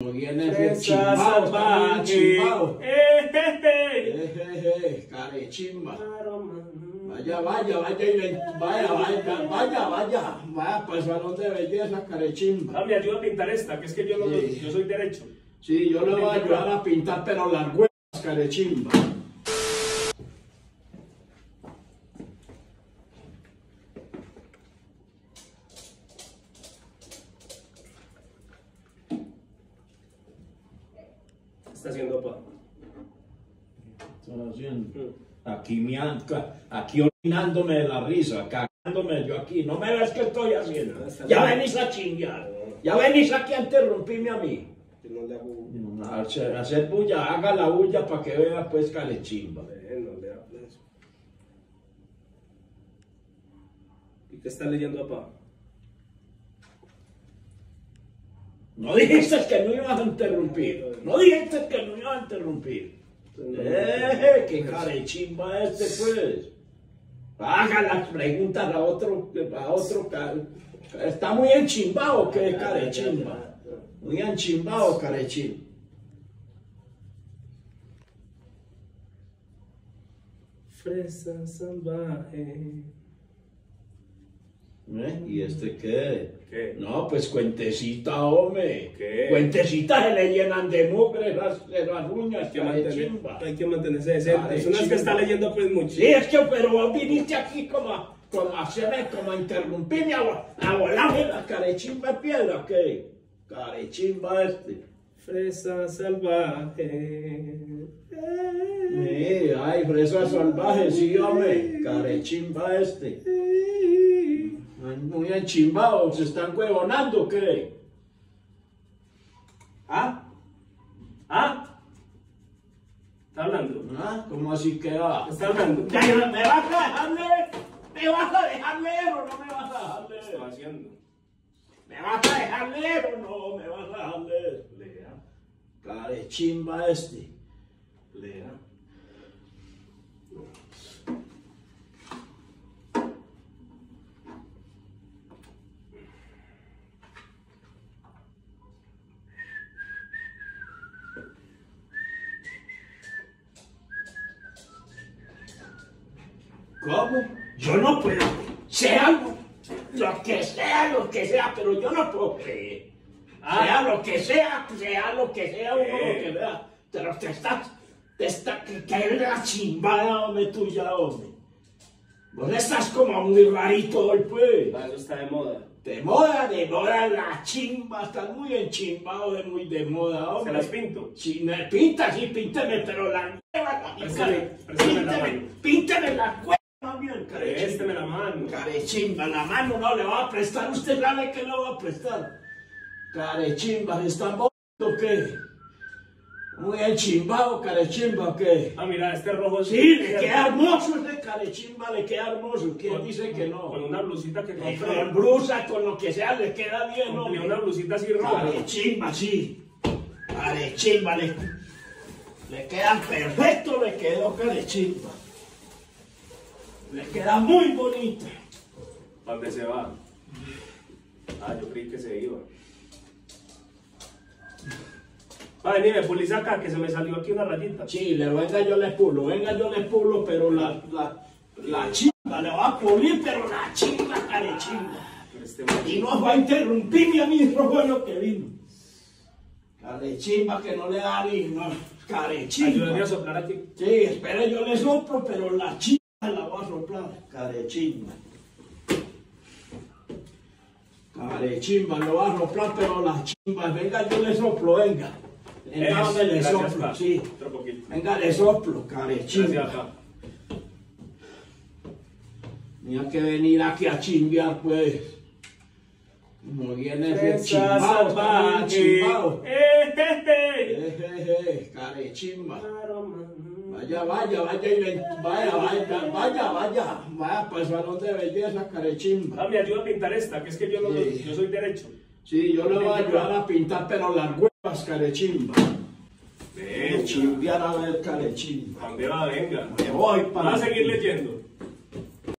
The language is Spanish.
Como viene ese Fresa chimbao, está muy salvaje. chimbao. Eh, eh, eh. Ejeje, carechimba. Vaya, vaya, vaya, vaya, vaya, vaya, vaya, vaya para el salón de belleza, carechimba. Ah, me ayuda a pintar esta, que es que yo no Sí. yo soy derecho. Sí, yo le voy a ayudar a pintar, pero las huevas, carechimba. ¿Qué está haciendo pa? Estoy haciendo. Aquí me han- aquí orinándome de la risa, cagándome yo aquí. No me ves que estoy haciendo. Ya venís a chingar. Ya venís aquí a interrumpirme a mí. No le hago. A hacer, hacer bulla, haga la bulla para que vea pues carechimba. Eh, no le hago eso. ¿Y qué está leyendo papá? No dijiste que no ibas a interrumpir. No dijiste que no ibas a interrumpir. Eh, qué carechimba este pues. Haga las preguntas a otro, a otro. ¿Está muy enchimbado qué carechimba? Muy enchimbado carechimba. Fresa salvaje. ¿Eh? ¿Y este qué? ¿Qué? No, pues cuentecita, hombre. ¿Qué? Cuentecitas se le llenan de mugre las, de las uñas, Hay que, mantener, hay que mantenerse decente. Es que chimba. está leyendo pues mucho. Sí, es que, pero vos viniste aquí como, a- como a hacerme, como a interrumpirme, a, a volarme la carechimba de piedra, ¿qué? Carechimba este. Fresa salvaje. Sí, ay, fresa salvaje, sí, hombre. Carechimba este. Muy enchimbados, ¿se están huevonando, qué? ¿Ah? ¿Ah? ¿Está hablando? ¿Ah? ¿Cómo así que va? ¿Está hablando? ¿Me vas a dejar leer? ¿Me vas a dejar leer o no me vas a dejar ¿Qué leer? está haciendo? ¿Me vas a dejar leer o no me vas a dejar leer? Lea, Carechimba este. lea. ¿Cómo? Yo no puedo. Sea lo, lo que sea, lo que sea, pero yo no puedo creer. Ah. Sea lo que sea, sea lo que sea, uno lo Eh. que vea. Pero te estás, te está, que, es la chimbada, hombre, tuya, hombre. Vos estás como muy rarito hoy, pues. Ah, Eso está de moda. De moda, de moda, la chimba, estás muy enchimbado, de muy de moda, ¿Se hombre. las pinto? Si me pinta, sí, pínteme, pero la préstame la pínteme, mano. pínteme la hueva también. Présteme la mano. Carechimba, la mano no le va a prestar, usted sabe que no va a prestar. Carechimba, ¿se están volviendo qué? Muy enchimbado, carechimba, ¿qué? Ah, mira, este rojo es- Sí, le queda hermoso ese carechimba, le queda hermoso. ¿Quién dice que no? Con una blusita que compré. Con blusa, con lo que sea, le queda bien, ¿no? Una blusita así roja. Carechimba, sí. Carechimba, le, le queda perfecto, le quedó carechimba. Le queda muy bonita. ¿Para dónde se va? Ah, yo creí que se iba. Va, vení, me pulís acá, que se me salió aquí una rayita. Sí, le venga yo le pulo, venga yo le pulo, pero la, la, la chimba le va a pulir, pero la chimba, carechimba. Este Y no va a interrumpirme a mí, eso fue lo que vino. Carechimba que no le da ni, no, Ayúdame carechimba. a soplar aquí. Sí, espere, yo le soplo, pero la chimba la voy a soplar. Carechimba. Carechimba, lo va a soplar, pero la chimba, venga, yo le soplo, venga. Venga, Eso, me le gracias, soplo, pa. sí. Otro poquito. Venga, le soplo, carechimba. Gracias. Tenía que venir aquí a chimbear, pues. Como viene ese chimbao, está muy salvaje. chimbao. Eh, eh, eh. Carechimba. Aroma. Vaya, vaya, vaya, vaya, vaya, vaya, vaya, vaya para el salón de belleza, carechimba. Ah, me ayuda a pintar esta, que es que yo no Sí. yo soy derecho. Sí, yo le voy a ayudar a pintar, pero las huevas, carechimba. Ven, Chimbear a ver, carechimba. ¿a dónde va? Venga. Me voy para... ¿Vas a seguir leyendo?